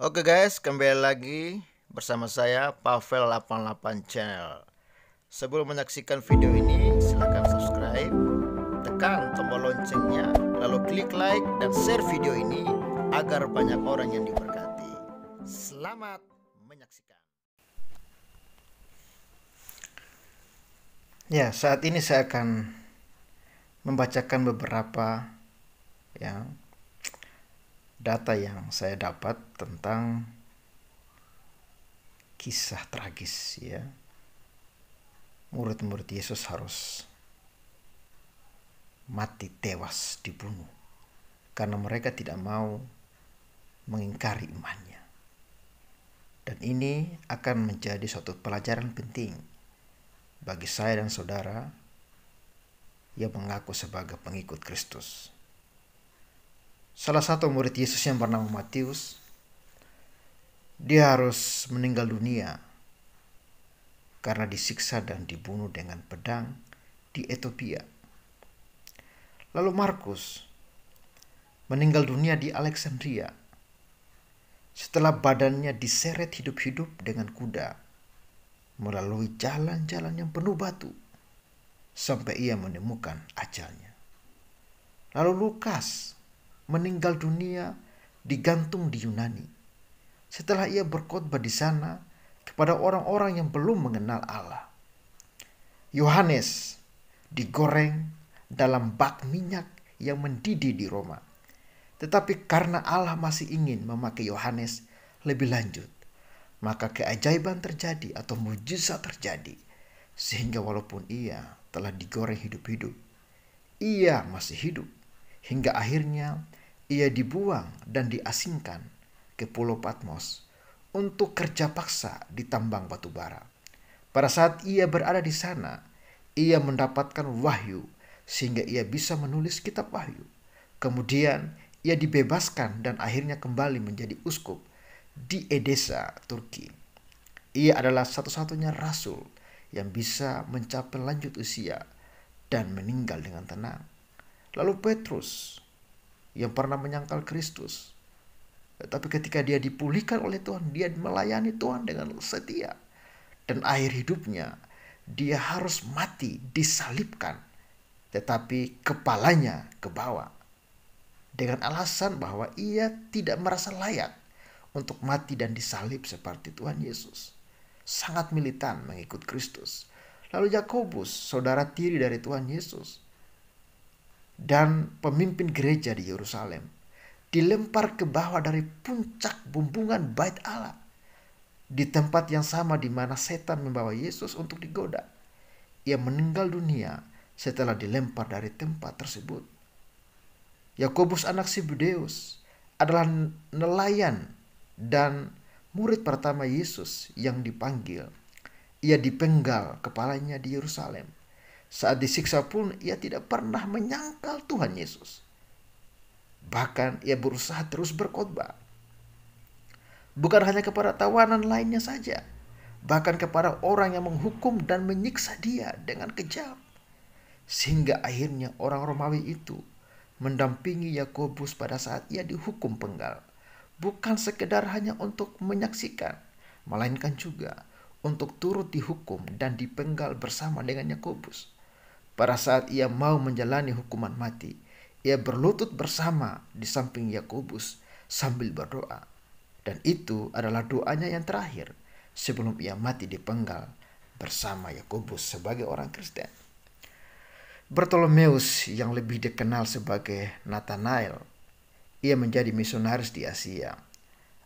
Oke guys, kembali lagi bersama saya Pavel 88 Channel. Sebelum menyaksikan video ini, silahkan subscribe, tekan tombol loncengnya, lalu klik like dan share video ini agar banyak orang yang diberkati. Selamat menyaksikan. Ya, saat ini saya akan membacakan beberapa ya data yang saya dapat tentang kisah tragis ya murid-murid Yesus harus mati tewas dibunuh karena mereka tidak mau mengingkari imannya dan ini akan menjadi suatu pelajaran penting bagi saya dan saudara yang mengaku sebagai pengikut Kristus. Salah satu murid Yesus yang bernama Matius, dia harus meninggal dunia karena disiksa dan dibunuh dengan pedang di Ethiopia. Lalu Markus meninggal dunia di Alexandria setelah badannya diseret hidup-hidup dengan kuda melalui jalan-jalan yang penuh batu sampai ia menemukan ajalnya. Lalu Lukas meninggal dunia digantung di Yunani. Setelah ia berkhotbah di sana kepada orang-orang yang belum mengenal Allah. Yohanes digoreng dalam bak minyak yang mendidih di Roma. Tetapi karena Allah masih ingin memakai Yohanes lebih lanjut, maka keajaiban terjadi atau mujizat terjadi. Sehingga walaupun ia telah digoreng hidup-hidup, ia masih hidup. Hingga akhirnya ia dibuang dan diasingkan ke Pulau Patmos untuk kerja paksa di tambang batu bara. Pada saat ia berada di sana, ia mendapatkan wahyu sehingga ia bisa menulis kitab wahyu. Kemudian ia dibebaskan dan akhirnya kembali menjadi uskup di Edesa, Turki. Ia adalah satu-satunya rasul yang bisa mencapai lanjut usia dan meninggal dengan tenang. Lalu Petrus yang pernah menyangkal Kristus. Tapi ketika dia dipulihkan oleh Tuhan, dia melayani Tuhan dengan setia. Dan akhir hidupnya, dia harus mati, disalibkan. Tetapi kepalanya ke bawah. Dengan alasan bahwa ia tidak merasa layak untuk mati dan disalib seperti Tuhan Yesus. Sangat militan mengikut Kristus. Lalu Yakobus, saudara tiri dari Tuhan Yesus, dan pemimpin gereja di Yerusalem dilempar ke bawah dari puncak bumbungan bait Allah di tempat yang sama di mana setan membawa Yesus untuk digoda. Ia meninggal dunia setelah dilempar dari tempat tersebut. Yakobus anak Sibudeus adalah nelayan dan murid pertama Yesus yang dipanggil. Ia dipenggal kepalanya di Yerusalem saat disiksa pun ia tidak pernah menyangkal Tuhan Yesus. Bahkan ia berusaha terus berkhotbah. Bukan hanya kepada tawanan lainnya saja, bahkan kepada orang yang menghukum dan menyiksa dia dengan kejam. Sehingga akhirnya orang Romawi itu mendampingi Yakobus pada saat ia dihukum penggal. Bukan sekedar hanya untuk menyaksikan, melainkan juga untuk turut dihukum dan dipenggal bersama dengan Yakobus. Pada saat ia mau menjalani hukuman mati, ia berlutut bersama di samping Yakobus sambil berdoa. Dan itu adalah doanya yang terakhir sebelum ia mati di penggal bersama Yakobus sebagai orang Kristen. Bartolomeus yang lebih dikenal sebagai Nathanael, ia menjadi misionaris di Asia.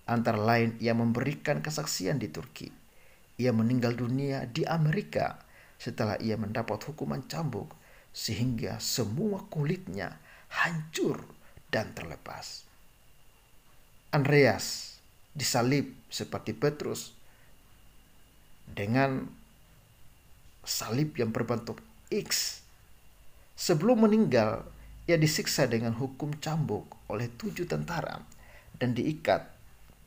Antara lain ia memberikan kesaksian di Turki. Ia meninggal dunia di Amerika setelah ia mendapat hukuman cambuk sehingga semua kulitnya hancur dan terlepas. Andreas disalib seperti Petrus dengan salib yang berbentuk X. Sebelum meninggal, ia disiksa dengan hukum cambuk oleh tujuh tentara dan diikat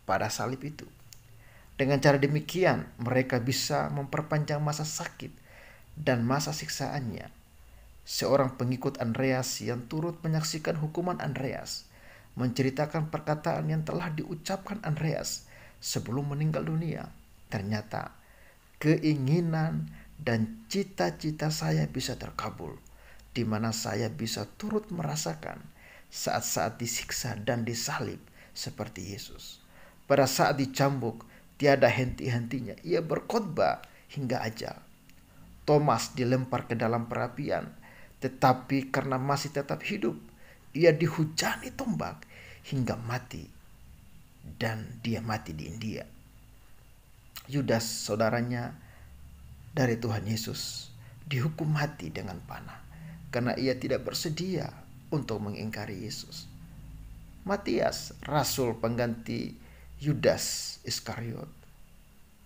pada salib itu. Dengan cara demikian, mereka bisa memperpanjang masa sakit dan masa siksaannya. Seorang pengikut Andreas yang turut menyaksikan hukuman Andreas menceritakan perkataan yang telah diucapkan Andreas sebelum meninggal dunia. Ternyata keinginan dan cita-cita saya bisa terkabul, di mana saya bisa turut merasakan saat-saat disiksa dan disalib seperti Yesus. Pada saat dicambuk, tiada henti-hentinya ia berkhotbah hingga ajal. Thomas dilempar ke dalam perapian, tetapi karena masih tetap hidup, ia dihujani tombak hingga mati dan dia mati di India. Yudas saudaranya dari Tuhan Yesus dihukum mati dengan panah karena ia tidak bersedia untuk mengingkari Yesus. Matias, rasul pengganti Yudas Iskariot,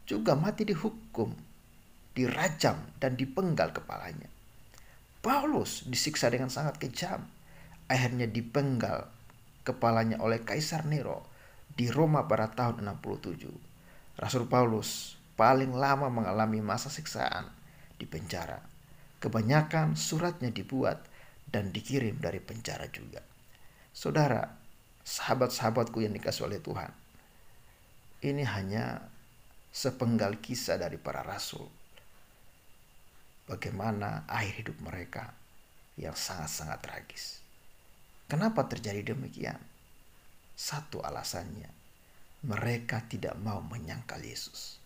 juga mati dihukum, dirajam dan dipenggal kepalanya. Paulus disiksa dengan sangat kejam, akhirnya dipenggal kepalanya oleh Kaisar Nero di Roma pada tahun 67. Rasul Paulus paling lama mengalami masa siksaan di penjara. Kebanyakan suratnya dibuat dan dikirim dari penjara juga. Saudara, sahabat-sahabatku yang dikasih oleh Tuhan, ini hanya sepenggal kisah dari para rasul. Bagaimana akhir hidup mereka yang sangat-sangat tragis. Kenapa terjadi demikian? Satu alasannya, mereka tidak mau menyangkal Yesus.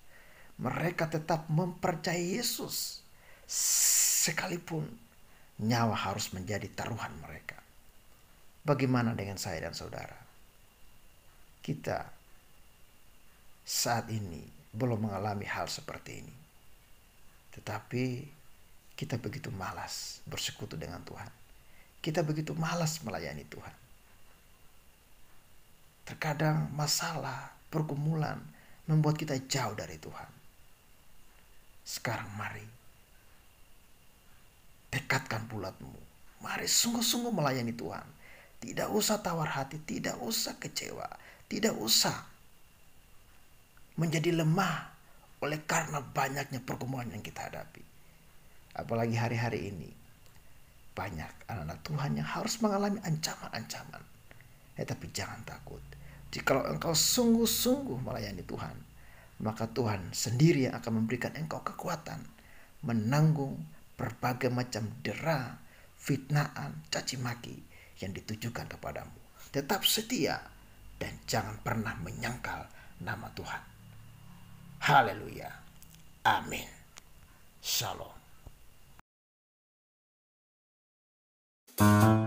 Mereka tetap mempercayai Yesus, sekalipun nyawa harus menjadi taruhan mereka. Bagaimana dengan saya dan saudara? Kita saat ini belum mengalami hal seperti ini, tetapi kita begitu malas bersekutu dengan Tuhan. Kita begitu malas melayani Tuhan. Terkadang masalah, pergumulan membuat kita jauh dari Tuhan. Sekarang mari dekatkan bulatmu. Mari sungguh-sungguh melayani Tuhan. Tidak usah tawar hati, tidak usah kecewa, tidak usah menjadi lemah oleh karena banyaknya pergumulan yang kita hadapi. Apalagi hari-hari ini banyak anak-anak Tuhan yang harus mengalami ancaman-ancaman. Ya, tapi jangan takut. Jikalau engkau sungguh-sungguh melayani Tuhan, maka Tuhan sendiri yang akan memberikan engkau kekuatan menanggung berbagai macam dera, fitnaan, caci maki yang ditujukan kepadamu. Tetap setia dan jangan pernah menyangkal nama Tuhan. Haleluya. Amin. Shalom. Thank you.